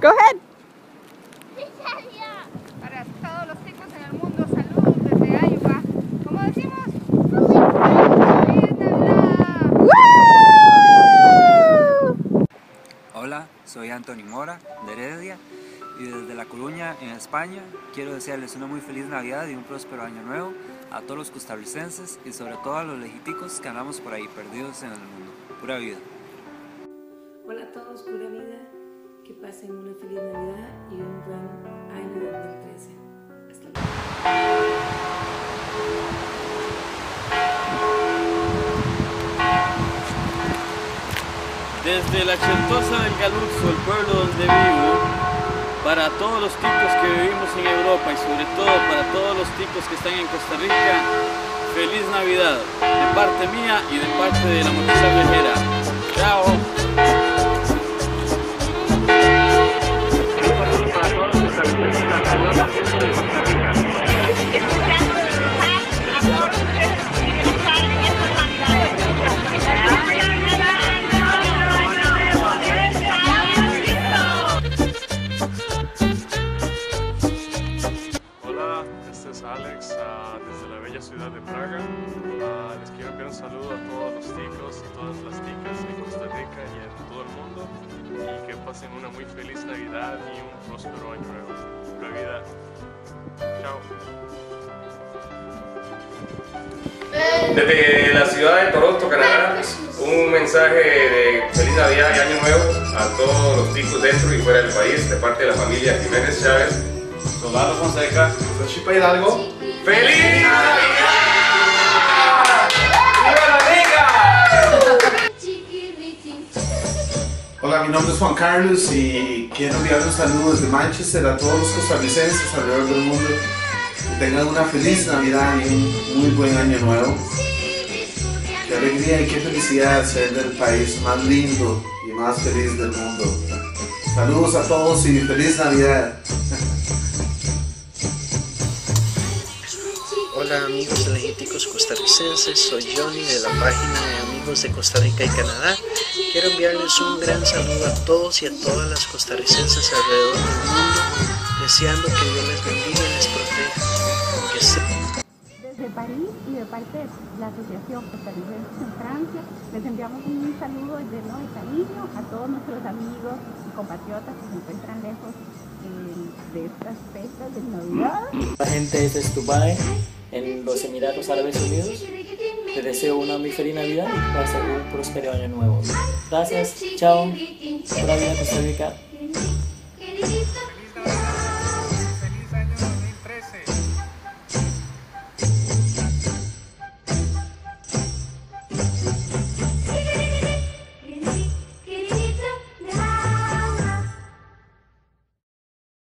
Go ahead. Para todos los ticos en el mundo, salud desde Iowa. Como decimos, ¡Feliz Navidad! Hola, soy Anthony Mora de Heredia y desde La Coruña, en España, quiero desearles una muy feliz Navidad y un próspero año nuevo a todos los costarricenses y sobre todo a los legiticos que andamos por ahí perdidos en el mundo. Pura vida. Hola a todos, pura vida. Que pasen una feliz Navidad y un buen año 2013. Hasta luego. Desde la Chentosa del Galuzzo, el pueblo donde vivo, para todos los ticos que vivimos en Europa y sobre todo para todos los ticos que están en Costa Rica, feliz Navidad, de parte mía y de parte de la Motiza Viajera. Chao. Ah, les quiero enviar un saludo a todos los ticos y todas las ticas en Costa Rica y en todo el mundo y que pasen una muy feliz Navidad y un próspero año nuevo. Pura vida. Chao. Desde la ciudad de Toronto, Canadá, un mensaje de feliz Navidad y Año Nuevo a todos los ticos dentro y fuera del país, de parte de la familia Jiménez Chávez. Solano Fonseca, Chipa Hidalgo. ¡Feliz Hola, mi nombre es Juan Carlos y quiero enviar un saludo desde Manchester a todos los costarricenses alrededor del mundo. Que tengan una feliz Navidad y un muy buen año nuevo. Qué alegría y qué felicidad ser del país más lindo y más feliz del mundo. Saludos a todos y feliz Navidad. Hola amigos de Legíticos Costarricenses, soy Johnny de la página de Amigos de Costa Rica y Canadá. Quiero enviarles un gran saludo a todos y a todas las costarricenses alrededor del mundo, deseando que Dios les bendiga y les proteja. Que se- Desde París y de parte de la Asociación Costarricenses en Francia, les enviamos un saludo lleno de cariño a todos nuestros amigos y compatriotas que se encuentran lejos eh, de estas fechas de Navidad. La gente desde Dubai, en los Emiratos Árabes Unidos. Te deseo una muy feliz Navidad y pasen un próspero año nuevo. Gracias, chao. Pura vida Costa Rica.